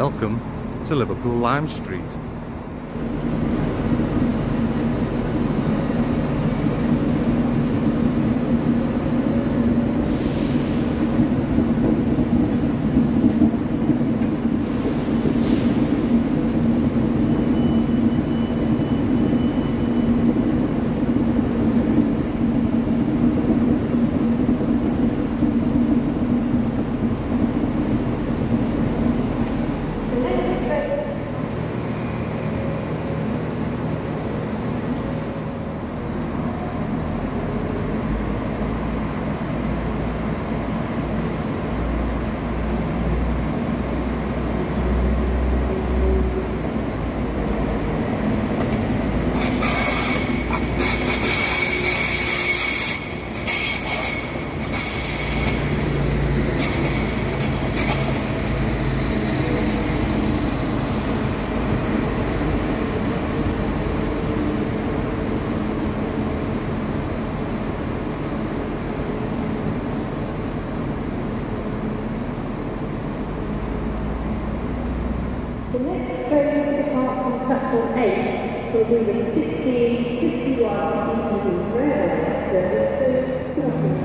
Welcome to Liverpool Lime Street. Next train to depart on platform 8 will be the 1651 East Midlands Railway service to Norwich.